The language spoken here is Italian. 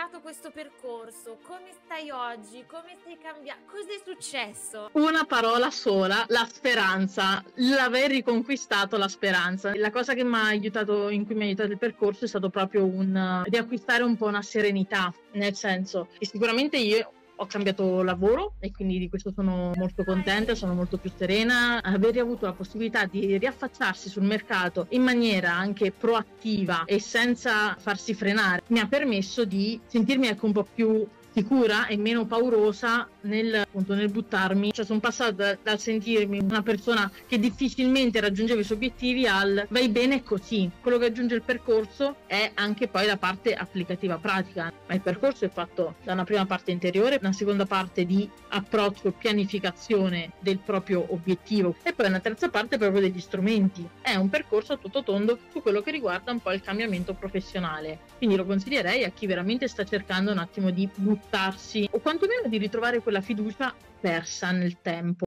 stato questo percorso? Come stai oggi? Come stai cambiando? Cosa è successo? Una parola sola, la speranza, l'aver riconquistato la speranza. La cosa che mi ha aiutato, in cui mi ha aiutato il percorso è stato proprio un riacquistare un po' una serenità, nel senso che sicuramente io ho cambiato lavoro e quindi di questo sono molto contenta, sono molto più serena. Aver avuto la possibilità di riaffacciarsi sul mercato in maniera anche proattiva e senza farsi frenare mi ha permesso di sentirmi ecco un po' più sicura e meno paurosa nel, appunto, nel buttarmi. Cioè, sono passata da, dal sentirmi una persona che difficilmente raggiungeva i suoi obiettivi al vai bene così. Quello che aggiunge il percorso è anche poi la parte applicativa pratica. Ma il percorso è fatto da una prima parte interiore, una seconda parte di approccio e pianificazione del proprio obiettivo e poi una terza parte proprio degli strumenti. È un percorso a tutto tondo su quello che riguarda un po' il cambiamento professionale. Quindi lo consiglierei a chi veramente sta cercando un attimo di buttarsi o quantomeno di ritrovare quella fiducia persa nel tempo.